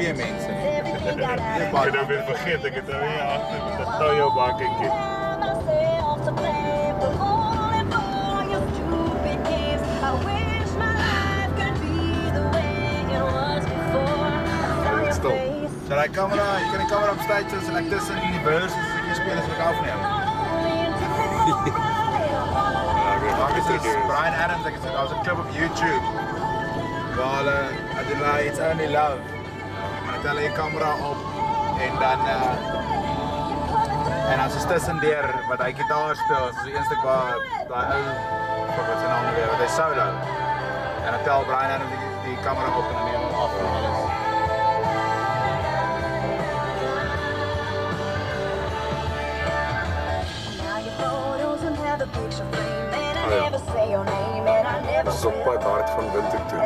twee mense nie. Ik kan ook weer vergeten, ik het er weer achter met dat Toyo bakkentje. Stil. So daai kamera, jy kan die kamera op stage en tussen in die verses as ek die spelers afneem. Maar dit is Bryan Adams, het dit was 'n clip op YouTube. Waar hulle I don't know, it's only love. En hulle die kamera op en dan uh en as is tussendeur wat hy gitaar speel, is die eerste waar daai ou wat wat sy naam weer, wat hy solo. En dan tel Brian Adams die, die kamera op en dan neem hom af en alles. Dis op pad hart van winter toe.